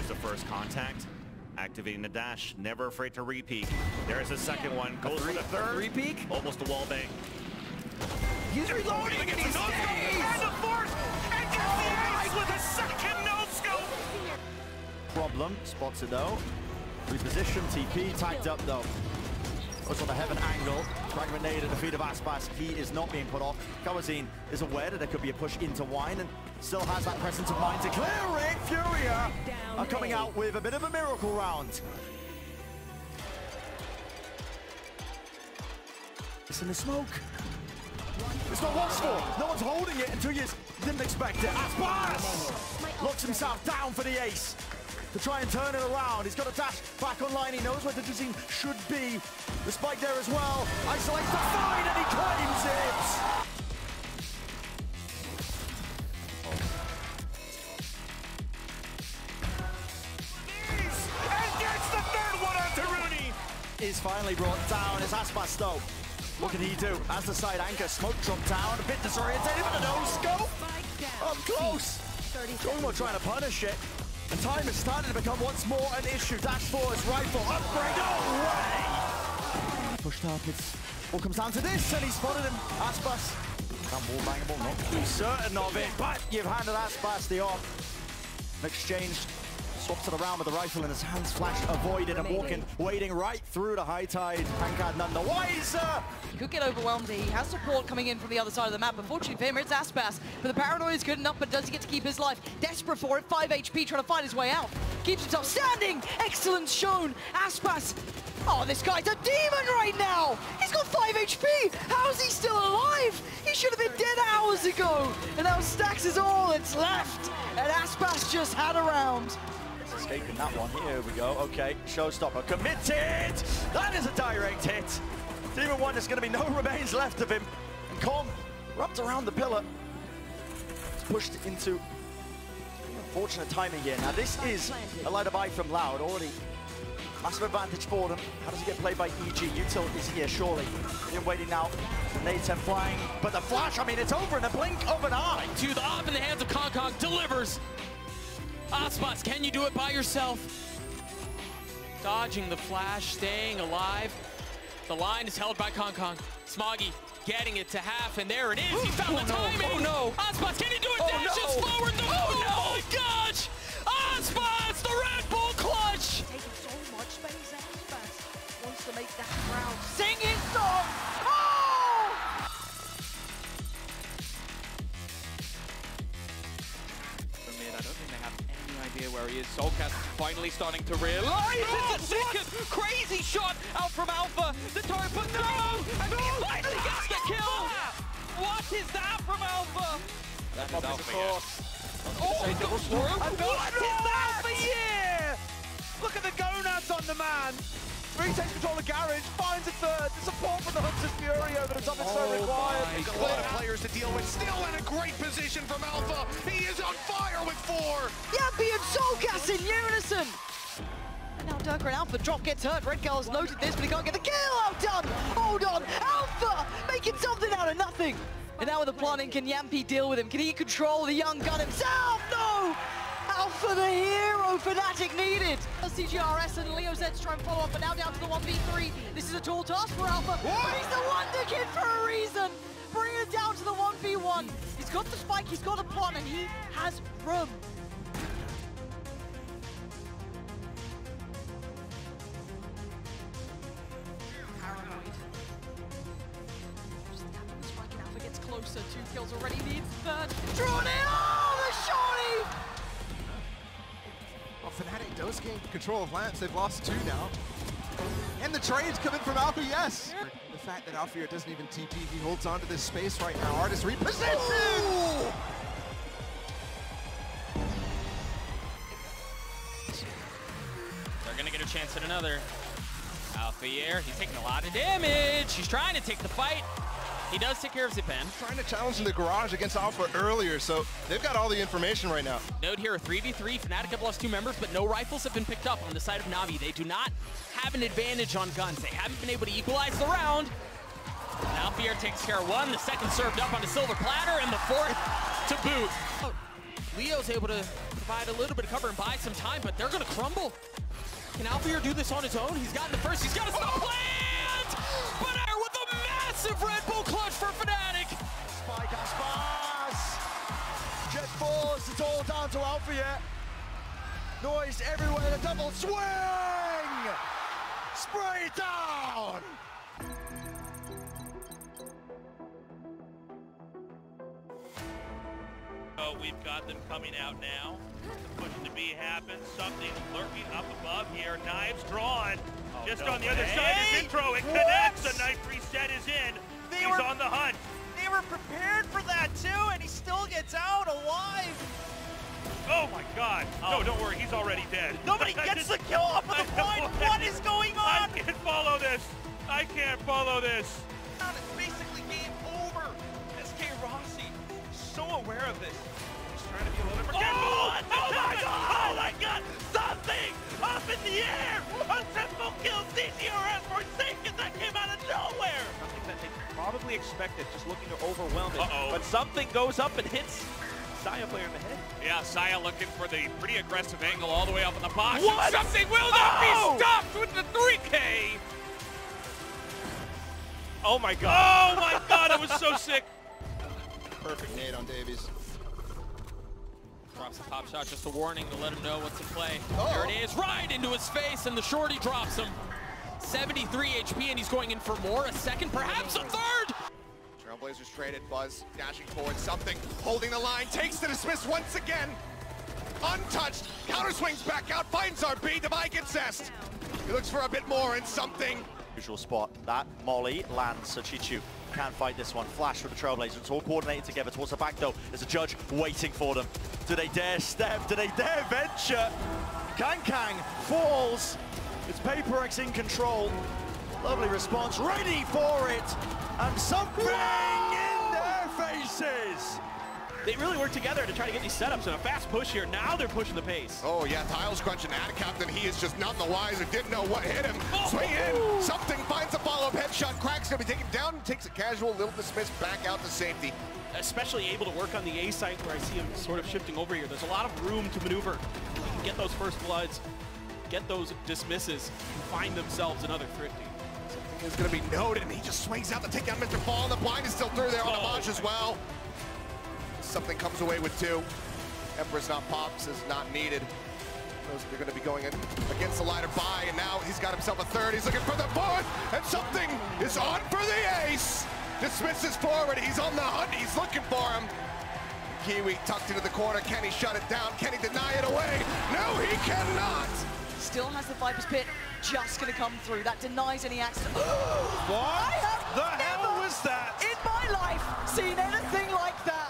There's the first contact. Activating the dash, never afraid to repeat. There's a second one, goes for the third. Three peak. Almost a wall bang. He's reloading and he Gets stays. And the fourth! And gets the ace with a second no-scope! problem. Spots it though. Reposition, TP, tagged up though. Goes on the heaven angle. Frag grenade at the feet of Aspas. He is not being put off. Kawazine is aware that there could be a push into Wine and still has that presence of mind to clear it. Furia are coming out with a bit of a miracle round. It's in the smoke. It's not what's for. No one's holding it until you didn't expect it. Aspas locks himself down for the ace to try and turn it around. He's got a dash back online. He knows where the Jazine should be. The spike there as well. Isolates the find and he claims it. And gets the third one onto Rooney! Is finally brought down as Aspas though. What can he do? As the side anchor, smoke drop down, a bit disorientated, but a no scope. Up close. Jomo trying to punish it. And time has started to become once more an issue. Dash for his rifle. Upgrade. No way! Push targets. All comes down to this, and he spotted him. Aspas. Can't wall bangable, not too certain of it, but you've handed Aspas the off. Exchange swaps it around with the rifle in his hands. Flash avoided and walking, wading right through the high tide. Pankard none the wiser. He could get overwhelmed. He has support coming in from the other side of the map. Unfortunately for him, it's Aspas. But the paranoia is good enough, but does he get to keep his life? Desperate for it. 5 HP trying to find his way out. Keeps himself standing. Excellence shown. Aspas. Oh, this guy's a demon right now. He's got 5 HP. How is he still alive? He should have been dead hours ago. And now Stacks is all that's left. And Aspas just had a round. Escaping that one. Here we go. Okay, showstopper committed. That is a direct hit. Demon one, there's going to be no remains left of him. And Con wrapped around the pillar. Pushed into unfortunate timing here. Now this is a light of eye from Loud already. Massive advantage for them. How does he get played by EG? Util is here, surely. Been waiting now. The nade 10 flying. But the flash, I mean, it's over in a blink of an eye. to the up in the hands of Kong Kong delivers. Aspas, can you do it by yourself? Dodging the flash, staying alive. The line is held by Kong Kong. Smoggy getting it to half, and there it is. He found the oh, no. timing. Oh, no. Aspas, can he do it? Oh, Dashes no. forward. The oh, my where he is. Soulcas finally starting to realize it's a oh, second crazy shot out from Alpha. The turret, but no! And he finally gets the kill! What is that from Alpha? That is Alpha, Oh, it goes through. What is that for you? Look at the gonads on the man. Retakes control of the Garage, finds a third. The support from the Hunter's Fury over the top is so Oh required. my A lot of players to deal with. Still in a great position from Alpha. He is on fire with four. Jamppi and Soulcas in unison. And now Derke and Alpha drop gets hurt. Redgar has noted this, but he can't get the kill. Oh, done. Hold on. Alpha making something out of nothing. And now with the planning, can Jamppi deal with him? Can he control the young gun himself? No! Alpha the hero Fnatic needed. CGRS and Leo Zeds try and follow up, but now down to the 1v3. This is a tall task for Alpha, but he's the Wonder Kid for a reason. Bring it down to the 1v1. He's got the spike, he's got the plot, and he has room. Paranoid. Just the spike and Alpha gets closer. Two kills already, needs third. Drawn in! Well, Fnatic does gain control of Lance. They've lost two now. And the trade's coming from Alpha, yes. The fact that Alpha doesn't even TP, he holds on to this space right now. Artist reposition! They're gonna get a chance at another. Alfajer, he's taking a lot of damage. He's trying to take the fight. He does take care of Zyppan. Trying to challenge in the garage against Alpha earlier, so they've got all the information right now. Note here, a 3v3. Fnatic have lost two members, but no rifles have been picked up on the side of Navi. They do not have an advantage on guns. They haven't been able to equalize the round. And Alfajer takes care of one, the second served up on a silver platter, and the fourth to boot. Leo's able to provide a little bit of cover and buy some time, but they're going to crumble. Can Alfajer do this on his own? He's gotten the first. He's got a stop plant! It's all down to Alpha Noise everywhere, the double swing! Spray down! Oh, we've got them coming out now. The push to be happens. Something lurking up above here. Knives drawn. Oh, Just no on the other way. side is intro. It connects. A knife reset is in. They He's were- on the hunt. They were prepared for that too, and he still gets out alive. Oh my god. No, don't worry. He's already dead. Nobody gets the kill off of the I point. What is going on? I can't follow this. I can't follow this. It's basically game over. SK Rossi, so aware of this. He's trying to be a little bit more careful. Oh, oh my oh, god! Oh my god! Something up in the air! A simple kill CTRS for seconds that came out of nowhere! Something that they probably expected, just looking to overwhelm it. Uh-oh. But something goes up and hits Saya player in the head. Yeah, Saya looking for the pretty aggressive angle all the way up in the box. What? Something will not Oh! be stopped with the 3K! Oh my god. Oh my god, it was so sick! Perfect nade on Davies. Drops a pop shot, just a warning to let him know what's in play. Oh. There it is, right into his face, and the shorty drops him. 73 HP, and he's going in for more. A second, perhaps a third! Trailblazers traded. Buzz dashing forward. Something holding the line. Takes the dismiss once again. Untouched. Counter swings back out. Finds our B. Devi gets zest. He looks for a bit more and something. Usual spot. That Molly lands a Sachichu. Can't fight this one. Flash for the Trailblazers. It's all coordinated together towards the back though. There's a judge waiting for them. Do they dare step? Do they dare venture? Kang Kang falls. It's Paper Rex in control. Lovely response. Ready for it. And something in their faces. They really work together to try to get these setups and a fast push here. Now they're pushing the pace. Oh yeah, Tiles crunching ad captain. He is just none the wiser. Didn't know what hit him. Oh! Swing in. Something finds a follow-up headshot. Cracks gonna be taken down. Takes a casual little dismiss back out to safety. Especially able to work on the A site where I see him sort of shifting over here. There's a lot of room to maneuver. Get those first bloods, get those dismisses, and find themselves another thrifty. is going to be noted, and he just swings out to take down Mr. Fall, and the blind is still through there on Oh, Amaj as well something comes away with two. Emperor's not pops is not needed. Those are going to be going in against the lighter by, and now he's got himself a third. He's looking for the fourth, and something is on for the ace. Dismisses forward. He's on the hunt. He's looking for him. Kiwi tucked into the corner. Can he shut it down? Can he deny it away? No, he cannot. Still has the Viper's Pit just going to come through. That denies any accident. what the hell was that? In my life, seen anything like that.